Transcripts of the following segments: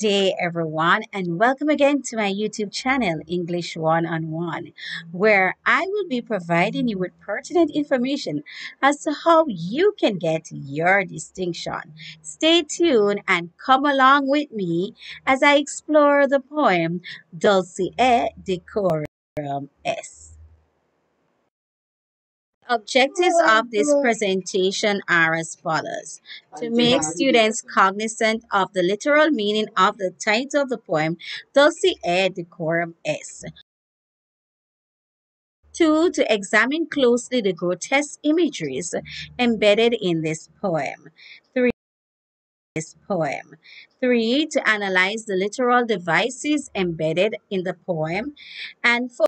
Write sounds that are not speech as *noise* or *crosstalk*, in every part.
day, everyone, and welcome again to my YouTube channel, English One on One, where I will be providing you with pertinent information as to how you can get your distinction. Stay tuned and come along with me as I explore the poem Dulce et Decorum Est. Objectives of this presentation are as follows. To make students cognizant of the literal meaning of the title of the poem, Dulce et Decorum Est. Two, to examine closely the grotesque imageries embedded in this poem. Three, this poem. Three, to analyze the literal devices embedded in the poem. And four,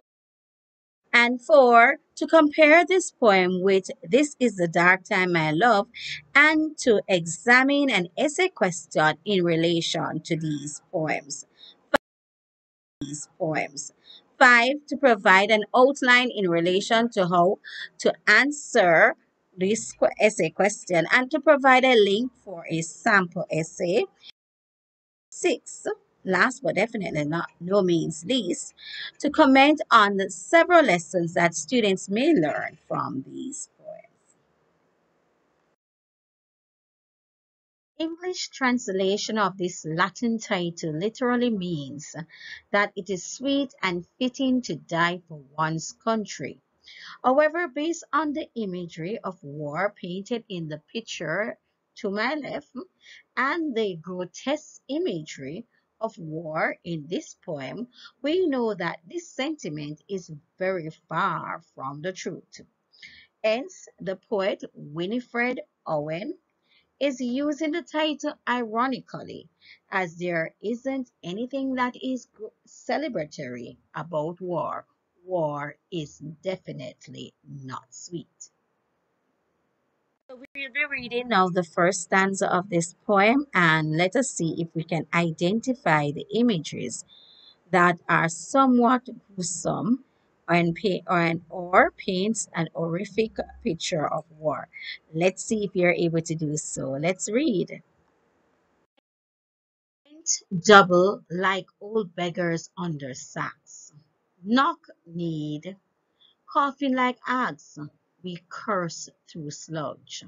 and four, to compare this poem with This is the Dark Time My Love and to examine an essay question in relation to these poems. These poems. Five, to provide an outline in relation to how to answer this essay question and to provide a link for a sample essay. Six, last but definitely not no means least, to comment on the several lessons that students may learn from these poems. English translation of this Latin title literally means that it is sweet and fitting to die for one's country. However, based on the imagery of war painted in the picture to my left and the grotesque imagery of war in this poem, we know that this sentiment is very far from the truth. Hence, the poet Wilfred Owen is using the title ironically, as there isn't anything that is celebratory about war. War is definitely not sweet. We'll be reading now the first stanza of this poem and let us see if we can identify the images that are somewhat gruesome and or, or paints an horrific picture of war. Let's see if you're able to do so. Let's read. Double like old beggars under sacks. Knock need, coughing like ags we curse through sludge.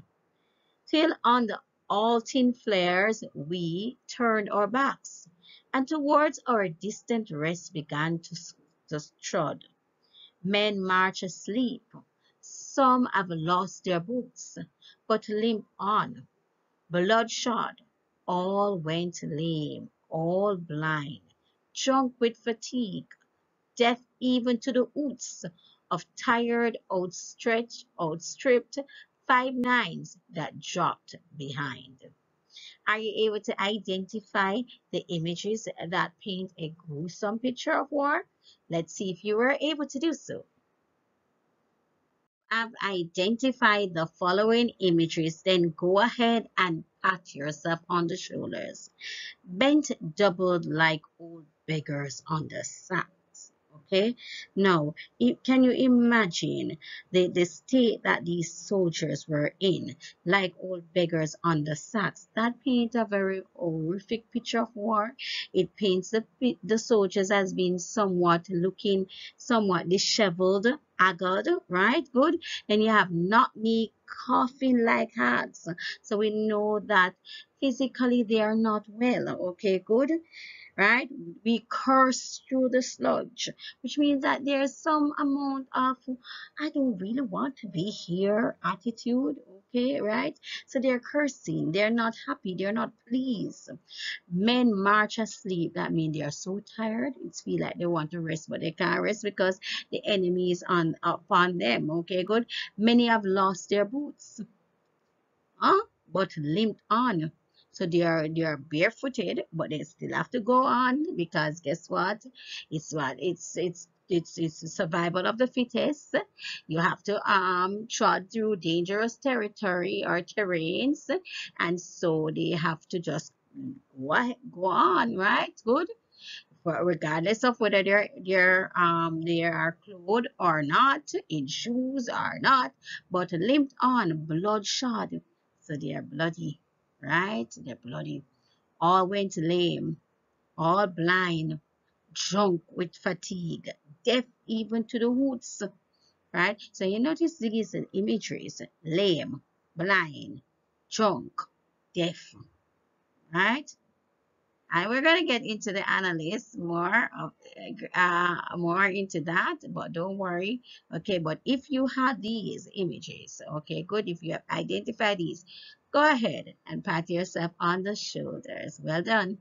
Till on the altin flares we turned our backs, and towards our distant rest began to, to strud. Men march asleep, some have lost their boots, but limp on. Bloodshot, all went lame, all blind, drunk with fatigue, deaf even to the oots of tired, outstretched, outstripped five nines that dropped behind. Are you able to identify the images that paint a gruesome picture of war? Let's see if you were able to do so. I've identified the following images, then go ahead and pat yourself on the shoulders. Bent doubled like old beggars on the sack okay? Now can you imagine the the state that these soldiers were in? Like old beggars on the sacks. That paints a very horrific picture of war. It paints the the soldiers as being somewhat looking somewhat disheveled haggard right? Good. Then you have not me coughing like hags so we know that physically they are not well. Okay good. Right? We curse through the sludge, which means that there's some amount of, I don't really want to be here attitude, okay, right? So they're cursing, they're not happy, they're not pleased. Men march asleep, that means they are so tired, it's feel like they want to rest, but they can't rest because the enemy is on upon them, okay, good? Many have lost their boots, huh? But limped on so they are they are barefooted, but they still have to go on because guess what? It's what it's it's it's it's survival of the fittest. You have to um trod through dangerous territory or terrains, and so they have to just go, go on, right? Good. But regardless of whether they're they're um they are clothed or not, in shoes or not, but limped on, bloodshot, so they are bloody right? They're bloody. All went lame. all blind, drunk with fatigue, deaf even to the roots, right? So you notice these imageries, lame, blind, drunk, deaf, right? And we're going to get into the analysis more of uh, more into that, but don't worry. Okay, but if you have these images, okay, good. If you have identified these, go ahead and pat yourself on the shoulders. Well done.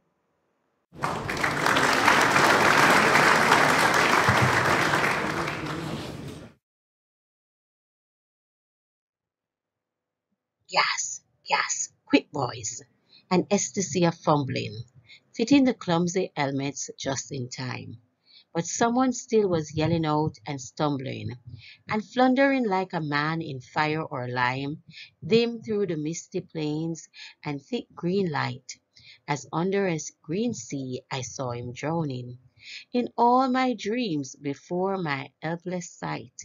Gas, gas, quick boys, and ecstasy of fumbling, fitting the clumsy helmets just in time. But someone still was yelling out and stumbling, and floundering like a man in fire or lime, dim through the misty plains and thick green light, as under a green sea I saw him drowning. In all my dreams before my helpless sight,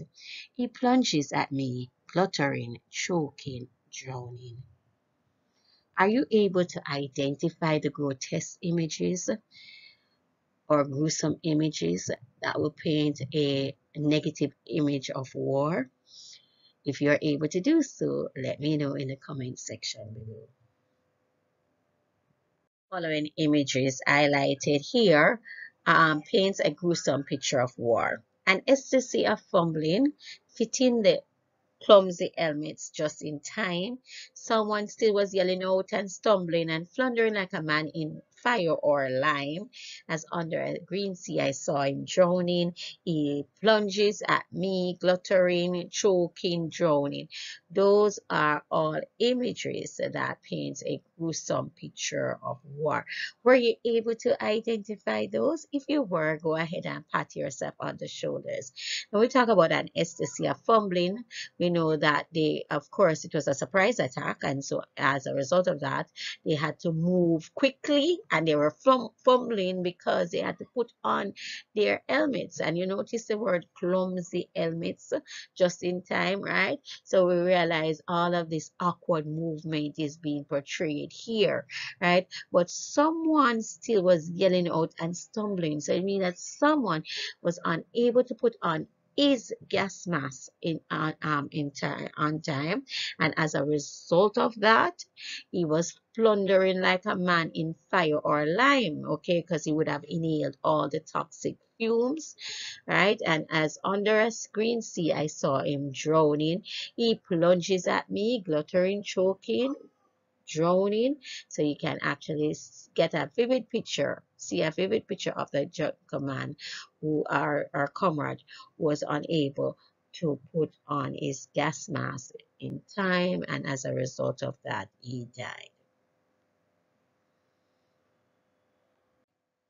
he plunges at me, gluttering, choking, drowning. Are you able to identify the grotesque images or gruesome images that will paint a negative image of war? If you're able to do so, let me know in the comment section below. Following images highlighted here um, paints a gruesome picture of war. An ecstasy of fumbling, fitting the clumsy helmets just in time. Someone still was yelling out and stumbling and floundering like a man in fire or lime. As under a green sea, I saw him drowning. He plunges at me, gluttering, choking, drowning. Those are all imageries that paints a gruesome picture of war. Were you able to identify those? If you were, go ahead and pat yourself on the shoulders. When we talk about an ecstasy of fumbling, we know that they, of course, it was a surprise attack. And so as a result of that, they had to move quickly and they were fumbling because they had to put on their helmets. And you notice the word clumsy helmets just in time, right? So we realize all of this awkward movement is being portrayed here, right? But someone still was yelling out and stumbling. So it means that someone was unable to put on his gas mask in uh, um in time on time. And as a result of that he was plundering like a man in fire or lime okay? Because he would have inhaled all the toxic fumes right? And as under a screen see, i saw him drowning. He plunges at me gluttering choking drowning so you can actually get a vivid picture see a vivid picture of the command who our, our comrade was unable to put on his gas mask in time and as a result of that he died.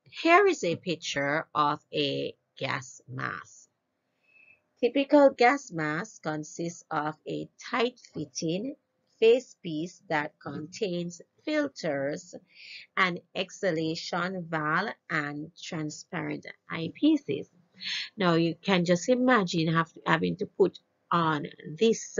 Here is a picture of a gas mask. Typical gas mask consists of a tight-fitting face piece that mm-hmm. contains filters and exhalation valve and transparent eyepieces. Now you can just imagine have, having to put on this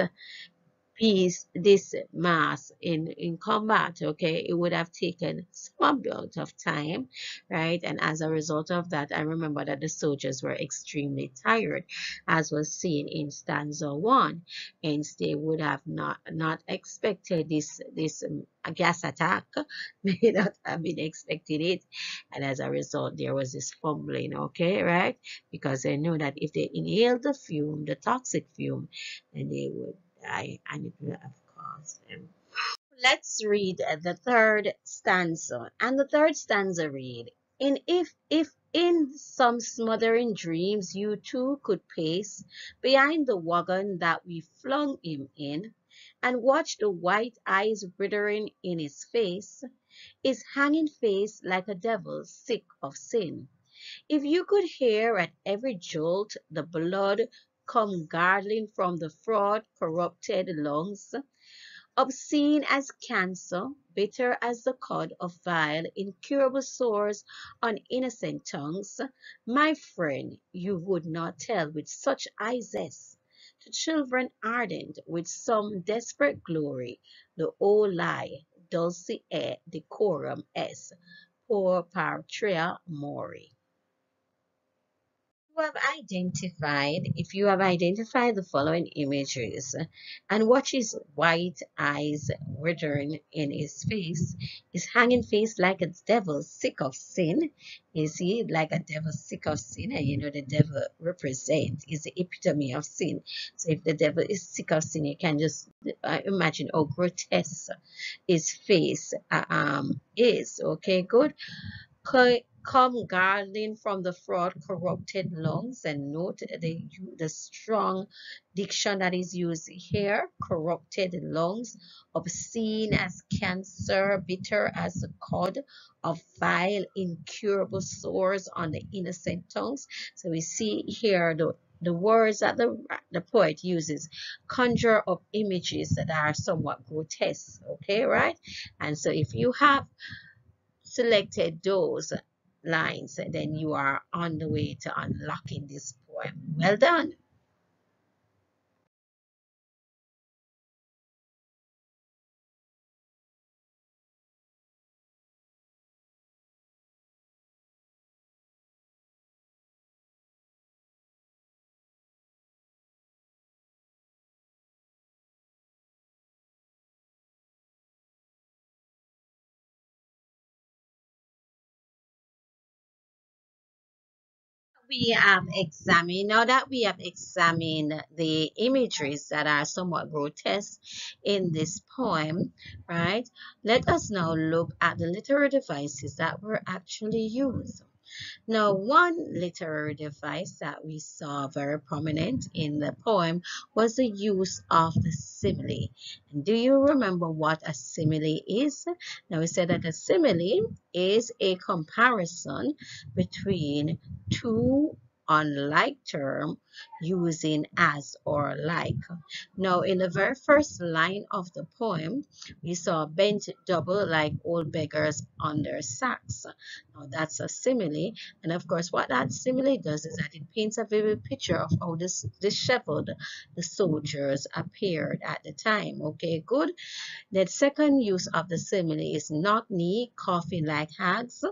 piece, this mass in, in combat, okay, it would have taken some amount of time, right? And as a result of that, I remember that the soldiers were extremely tired, as was seen in stanza one. Hence, they would have not, not expected this, this um, gas attack, *laughs* may not have been expecting it. And as a result, there was this fumbling, okay, right? Because they knew that if they inhaled the fume, the toxic fume, then they would have caused them. Let's read the third stanza. And the third stanza read, In if if in some smothering dreams you too could pace behind the wagon that we flung him in, and watch the white eyes withering in his face, his hanging face like a devil sick of sin. If you could hear at every jolt the blood come gurgling from the fraud corrupted lungs, obscene as cancer, bitter as the cud of vile, incurable sores on innocent tongues, my friend, you would not tell with such eye zest. To children ardent with some desperate glory, the old lie, dulce et decorum est, Patria Mori have identified, if you have identified the following images and watch his white eyes withering in his face, his hanging face like a devil sick of sin. You see, like a devil sick of sin, and you know the devil represents is the epitome of sin. So if the devil is sick of sin, you can just uh, imagine how grotesque his face uh, um, is. Okay, good come guarding from the fraud corrupted lungs and note the, the strong diction that is used here corrupted lungs obscene as cancer bitter as the cod of vile incurable sores on the innocent tongues. So we see here the the words that the, the poet uses conjure up images that are somewhat grotesque okay right? And so if you have selected those lines, then you are on the way to unlocking this poem. Well done. We have examined, now that we have examined the imageries that are somewhat grotesque in this poem, right, let us now look at the literary devices that were actually used. Now, one literary device that we saw very prominent in the poem was the use of the simile. And do you remember what a simile is? Now, we said that a simile is a comparison between two unlike term using as or like. Now, in the very first line of the poem, we saw bent double like old beggars under sacks. Now, that's a simile. And of course, what that simile does is that it paints a vivid picture of how this disheveled the soldiers appeared at the time. Okay, good. The second use of the simile is knock knee, coffin like hags.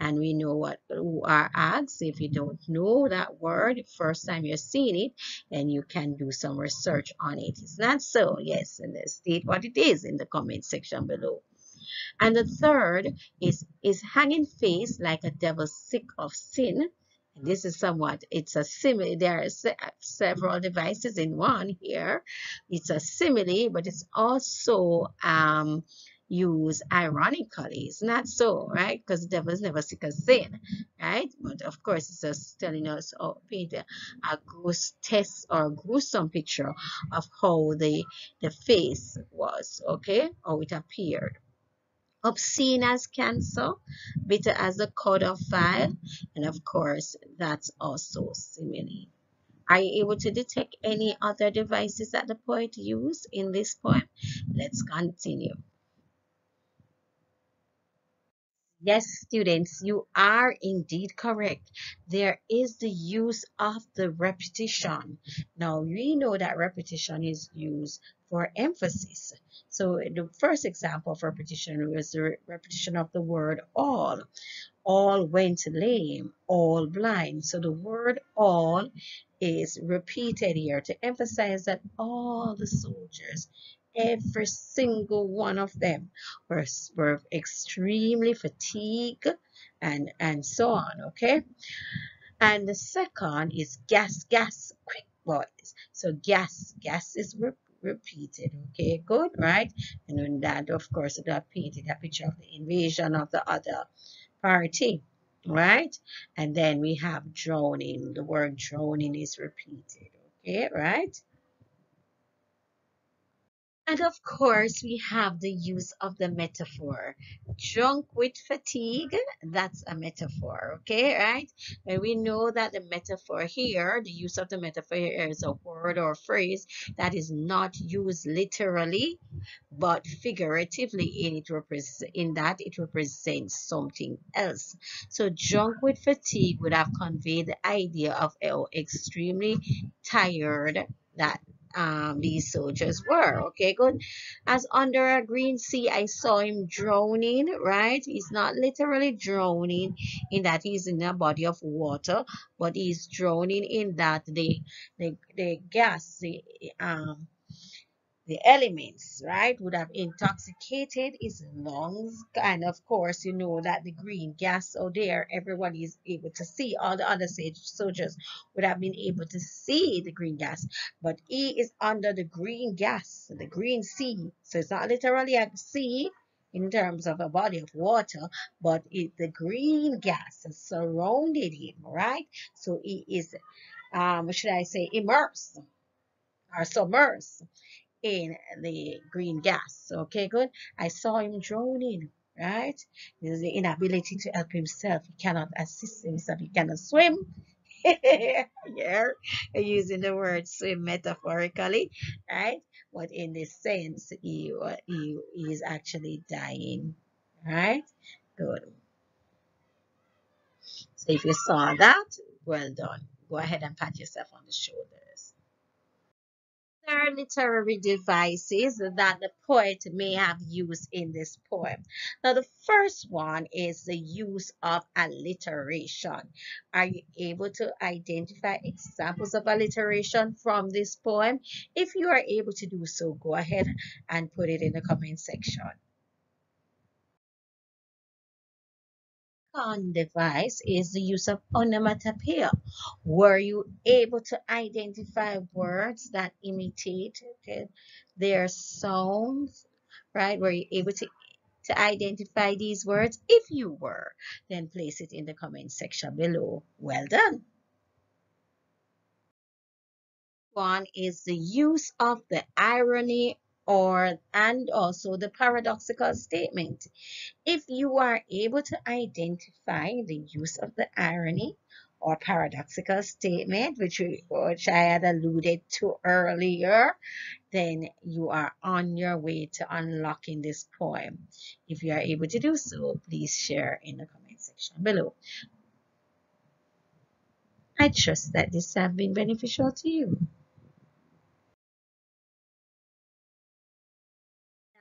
And we know what who are hags. If you don't know that word, first time you're seeing it, and you can do some research on it. It's not so, yes, and state what it is in the comment section below. And the third is, is hanging face like a devil sick of sin. And this is somewhat, it's a simile. There are se several devices in one here. It's a simile, but it's also um, used ironically. It's not so, right? Because the devil is never sick of sin, right? But of course, it's just telling us oh, or paint a, a test or gruesome picture of how the the face was, okay, how it appeared obscene as cancer, bitter as the cod of fire, and of course, that's also simile. Are you able to detect any other devices that the poet used in this poem? Let's continue. Yes, students, you are indeed correct. There is the use of the repetition. Now, we know that repetition is used for emphasis. So the first example of repetition was the repetition of the word all. All went lame, all blind. So the word all is repeated here to emphasize that all the soldiers every single one of them were, were extremely fatigued and, and so on, okay? And the second is gas, gas, quick boys. So gas, gas is re repeated, okay? Good, right? And then that, of course, that painted a picture of the invasion of the other party, right? And then we have drowning. The word drowning is repeated, okay, right? And of course, we have the use of the metaphor. Drunk with fatigue, that's a metaphor, okay, right? And we know that the metaphor here, the use of the metaphor here is a word or phrase that is not used literally, but figuratively in it in that it represents something else. So drunk with fatigue would have conveyed the idea of how extremely tired that um, these soldiers were. Okay, good. As under a green sea, I saw him drowning, right? He's not literally drowning in that he's in a body of water, but he's drowning in that the the, the gas, the um the elements, right, would have intoxicated his lungs. And of course, you know that the green gas out there, everyone is able to see. All the other soldiers would have been able to see the green gas, but he is under the green gas, the green sea. So it's not literally a sea in terms of a body of water, but it, the green gas surrounded him, right? So he is, um, should I say, immersed or submersed in the green gas. Okay, good. I saw him drowning, right? There's the inability to help himself. He cannot assist himself. He cannot swim. *laughs* yeah, using the word swim metaphorically, right? But in this sense, he, he, he is actually dying, right? Good. So if you saw that, well done. Go ahead and pat yourself on the shoulder other literary devices that the poet may have used in this poem. Now, the first one is the use of alliteration. Are you able to identify examples of alliteration from this poem? If you are able to do so, go ahead and put it in the comment section. Second device is the use of onomatopoeia. Were you able to identify words that imitate their sounds? Right? Were you able to to identify these words? If you were, then place it in the comment section below. Well done. One is the use of the irony or and also the paradoxical statement. If you are able to identify the use of the irony or paradoxical statement, which, which I had alluded to earlier, then you are on your way to unlocking this poem. If you are able to do so, please share in the comment section below. I trust that this has been beneficial to you.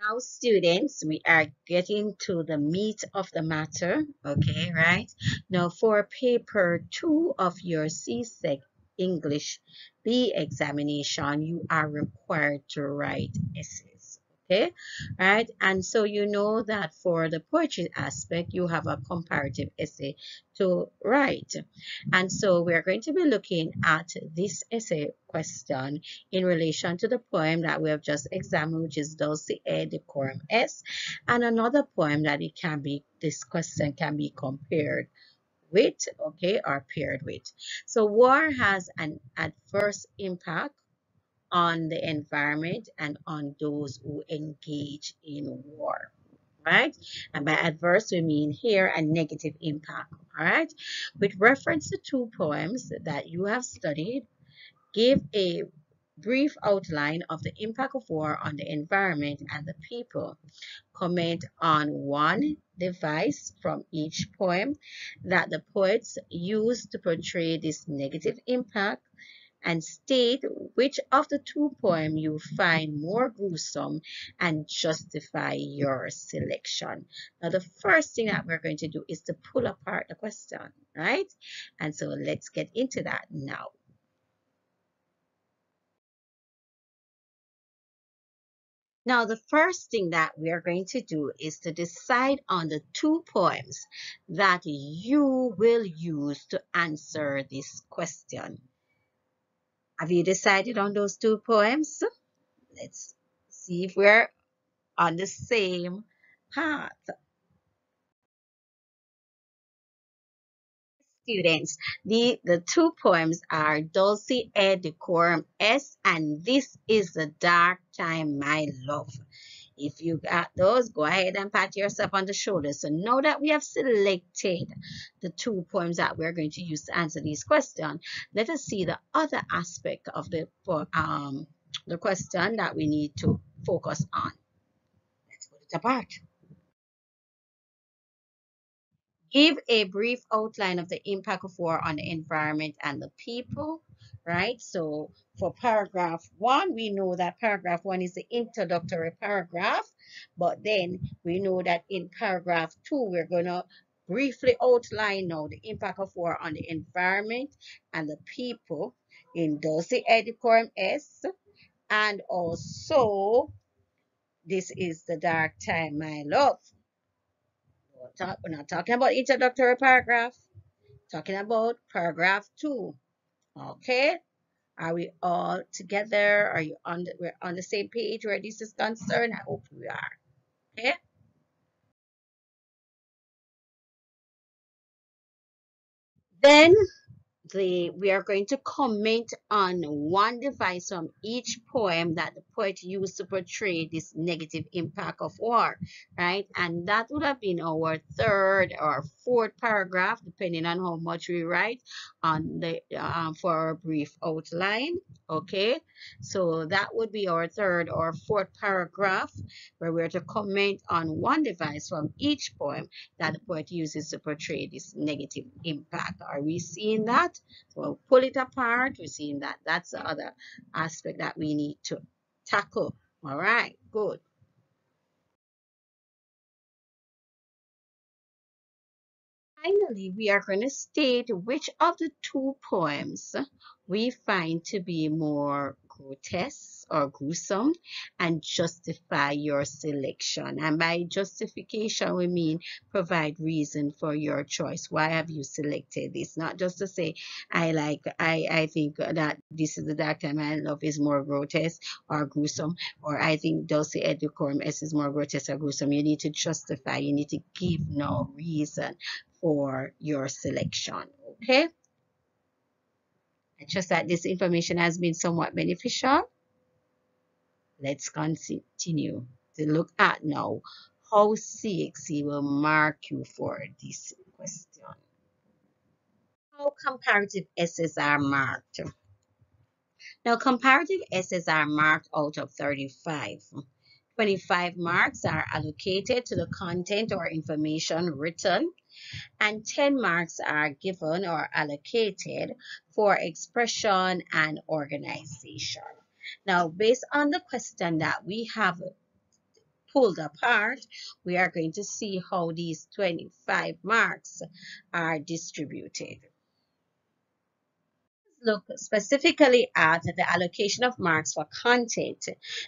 Now students we are getting to the meat of the matter okay right? Now for paper two of your CSEC English B examination you are required to write essays okay right? And so you know that for the poetry aspect you have a comparative essay to write. And so we're going to be looking at this essay question in relation to the poem that we have just examined which is Dulce et Decorum Est and another poem that it can be this question can be compared with okay or paired with. So war has an adverse impact on the environment and on those who engage in war right? And by adverse, we mean here a negative impact, all right? With reference to two poems that you have studied, give a brief outline of the impact of war on the environment and the people. Comment on one device from each poem that the poets used to portray this negative impact and state which of the two poems you find more gruesome and justify your selection. Now, the first thing that we're going to do is to pull apart the question, right? And so let's get into that now. Now, the first thing that we are going to do is to decide on the two poems that you will use to answer this question. Have you decided on those two poems? Let's see if we're on the same path. Students, the, the two poems are Dulce et Decorum Est and This is the Dark Time, My Love. If you got those, go ahead and pat yourself on the shoulder. So now that we have selected the two poems that we're going to use to answer these questions, let us see the other aspect of the, um, the question that we need to focus on. Let's put it apart. Give a brief outline of the impact of war on the environment and the people. Right? So for paragraph one, we know that paragraph one is the introductory paragraph, but then we know that in paragraph two, we're going to briefly outline now the impact of war on the environment and the people in Dulce et Decorum Est, and also this is the dark time, my love. We're not talking about introductory paragraph, talking about paragraph two. Okay, are we all together? Are you on the, we're on the same page where this is concerned? I hope we are. Okay. Then the we are going to comment on one device from each poem that the poet used to portray this negative impact of war right? And that would have been our third or fourth paragraph depending on how much we write on the um, for a brief outline okay? So that would be our third or fourth paragraph where we're to comment on one device from each poem that the poet uses to portray this negative impact. Are we seeing that so we'll pull it apart. We're seeing that that's the other aspect that we need to tackle. All right, good. Finally, we are going to state which of the two poems we find to be more grotesque or gruesome and justify your selection. And by justification, we mean provide reason for your choice. Why have you selected this? Not just to say, I like, I, I think that this is the dark time my love is more grotesque or gruesome, or I think Dulce et Decorum is more grotesque or gruesome. You need to justify, you need to give no reason for your selection. Okay? I trust that this information has been somewhat beneficial. Let's continue to look at now how CXC will mark you for this question. How comparative essays are marked. Now, comparative essays are marked out of 35. 25 marks are allocated to the content or information written, and 10 marks are given or allocated for expression and organization. Now, based on the question that we have pulled apart, we are going to see how these 25 marks are distributed. Let's Look specifically at the allocation of marks for content.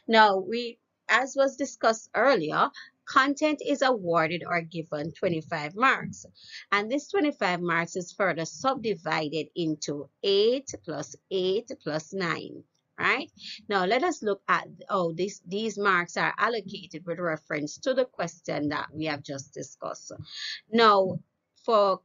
Now, we, as was discussed earlier, content is awarded or given 25 marks. And this 25 marks is further subdivided into 8 plus 8 plus 9 right? Now let us look at, oh, this, these marks are allocated with reference to the question that we have just discussed. Now, for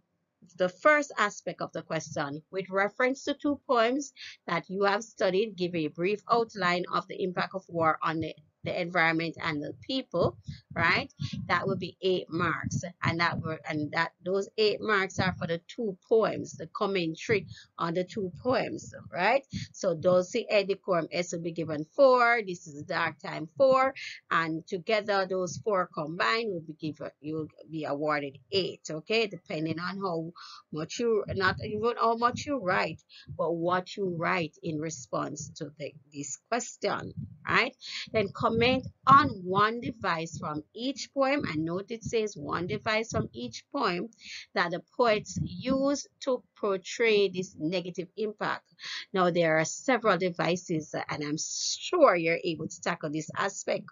the first aspect of the question, with reference to two poems that you have studied, give a brief outline of the impact of war on the the environment and the people right? That would be eight marks. And that were and that those eight marks are for the two poems the commentary on the two poems right? So Dulce Decorum Est will be given four. This is dark time four. And together those four combined will be given you'll be awarded eight okay? Depending on how much you not even how much you write but what you write in response to the, this question right? Then come comment on one device from each poem. And note it says one device from each poem that the poets use to portray this negative impact. Now there are several devices and I'm sure you're able to tackle this aspect,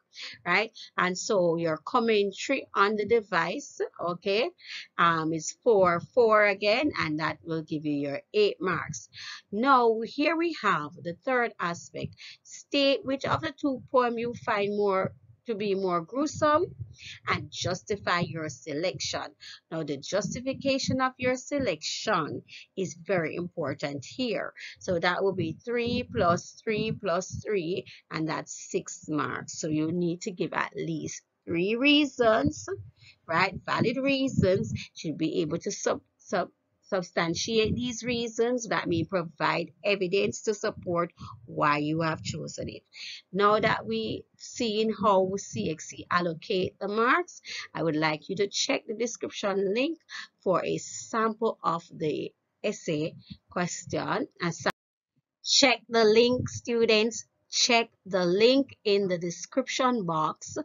right? And so your commentary on the device, okay, um, is 4, 4 again, and that will give you your 8 marks. Now here we have the third aspect. State which of the two poem you find more to be more gruesome and justify your selection. Now, the justification of your selection is very important here. So that will be 3 plus 3 plus 3, and that's 6 marks. So you need to give at least three reasons, right? Valid reasons should be able to sub, sub substantiate these reasons that may provide evidence to support why you have chosen it. Now that we seen how CXC allocate the marks, I would like you to check the description link for a sample of the essay question. Check the link students. Check the link in the description box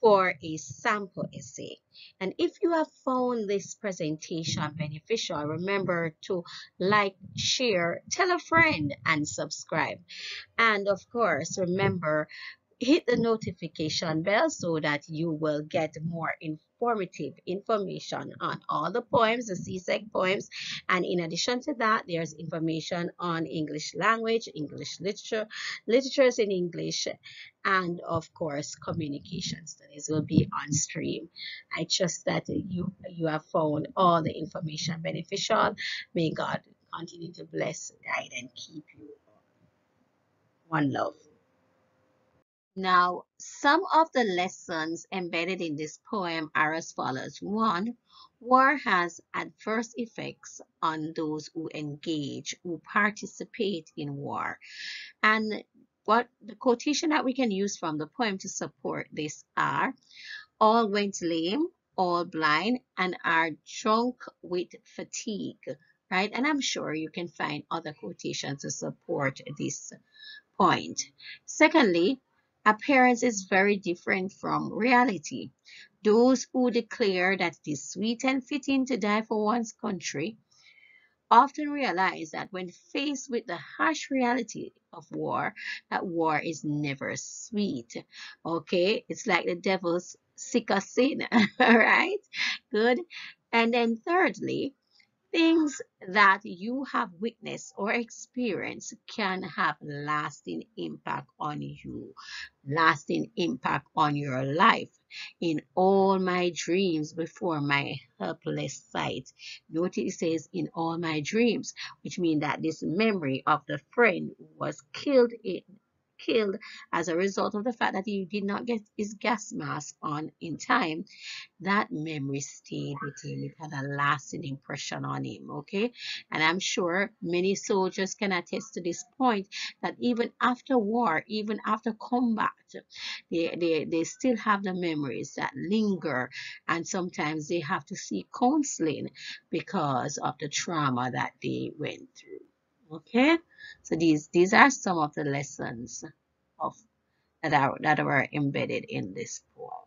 for a sample essay. And if you have found this presentation beneficial, remember to like, share, tell a friend, and subscribe. And of course, remember hit the notification bell so that you will get more informative information on all the poems, the CSEC poems. And in addition to that, there's information on English language, English literature, literatures in English, and of course, communication studies will be on stream. I trust that you, you have found all the information beneficial. May God continue to bless, guide, and keep you. One love. Now, some of the lessons embedded in this poem are as follows. One, war has adverse effects on those who engage, who participate in war. And what the quotation that we can use from the poem to support this are, all went lame, all blind, and are drunk with fatigue, right? And I'm sure you can find other quotations to support this point. Secondly, appearance is very different from reality. Those who declare that it is sweet and fitting to die for one's country often realize that when faced with the harsh reality of war, that war is never sweet. Okay, it's like the devil's sick of sin. All *laughs* right, good. And then thirdly, things that you have witnessed or experienced can have lasting impact on you, lasting impact on your life. In all my dreams before my helpless sight. Notice it says in all my dreams, which means that this memory of the friend was killed in killed as a result of the fact that he did not get his gas mask on in time, that memory stayed with him. It had a lasting impression on him, okay? And I'm sure many soldiers can attest to this point that even after war, even after combat, they, they, they still have the memories that linger and sometimes they have to seek counseling because of the trauma that they went through okay? So these these are some of the lessons of that are that were embedded in this poem